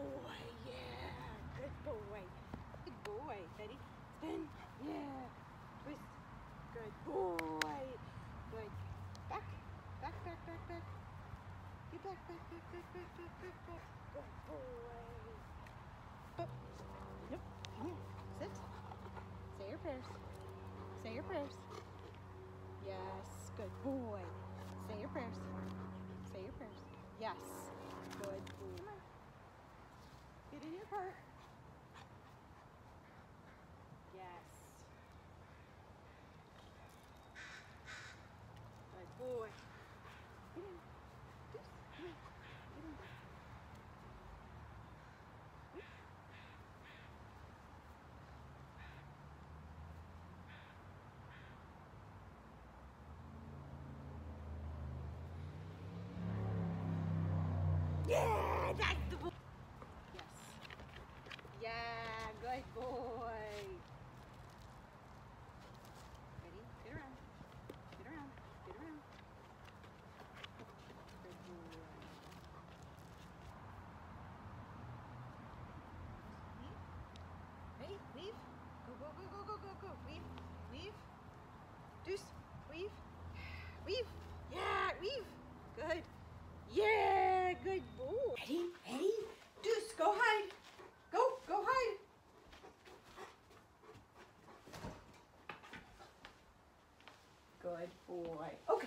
boy, yeah, good boy, good boy, Betty, spin, yeah, twist, good boy, good, back, back, back, back, back, get back, back, back, back, back, back, back, back, good boy, but, nope, come here, sit, say your prayers, say your prayers, yes, good boy, say your prayers. Get in cart. Yes. Good boy. Get in. Come on. Get in. Yeah, that's the boy. Yes. Yeah, good boy. Ready? Get around. Get around. Get around. Good boy. Weave. Ready? Weave. Go, go, go, go, go, go, go. Weave. Weave. Deuce. Weave. Weave. Yeah, weave. Good. Yeah, good boy. Ready? Ready? Deuce, go hide. Go, go hide. Good boy. Bang.